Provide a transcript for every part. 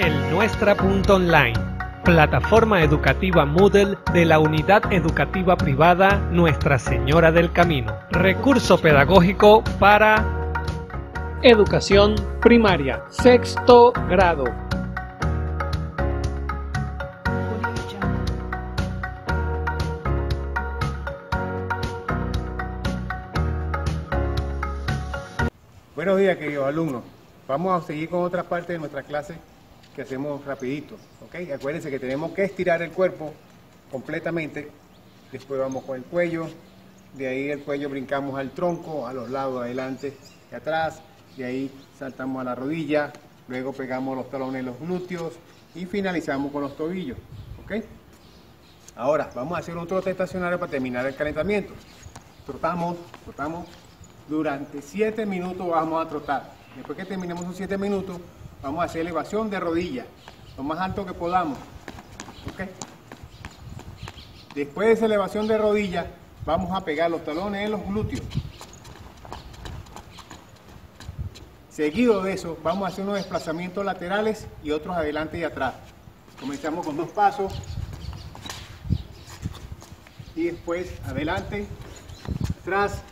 El Nuestra.online, plataforma educativa Moodle de la Unidad Educativa Privada Nuestra Señora del Camino. Recurso pedagógico para educación primaria, sexto grado. Buenos días, queridos alumnos. Vamos a seguir con otra parte de nuestra clase que hacemos rapidito. ¿ok? Acuérdense que tenemos que estirar el cuerpo completamente. Después vamos con el cuello. De ahí el cuello brincamos al tronco, a los lados, adelante y atrás. De ahí saltamos a la rodilla. Luego pegamos los talones los glúteos. Y finalizamos con los tobillos. ¿ok? Ahora, vamos a hacer un trote estacionario para terminar el calentamiento. Trotamos, trotamos. Durante 7 minutos vamos a trotar. Después que terminemos esos 7 minutos, vamos a hacer elevación de rodilla, lo más alto que podamos. Después de esa elevación de rodilla, vamos a pegar los talones en los glúteos. Seguido de eso, vamos a hacer unos desplazamientos laterales y otros adelante y atrás. Comenzamos con dos pasos y después adelante, atrás,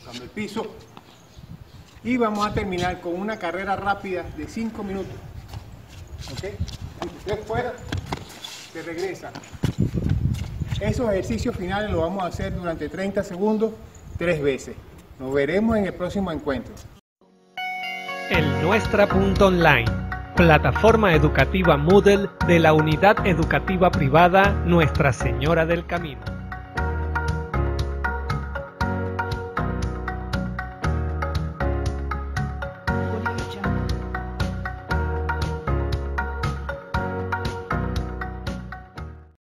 tocando el piso y vamos a terminar con una carrera rápida de 5 minutos. ¿Ok? Después fuera, se regresa. Esos ejercicios finales los vamos a hacer durante 30 segundos, tres veces. Nos veremos en el próximo encuentro. El Nuestra.online, plataforma educativa Moodle de la Unidad Educativa Privada Nuestra Señora del Camino.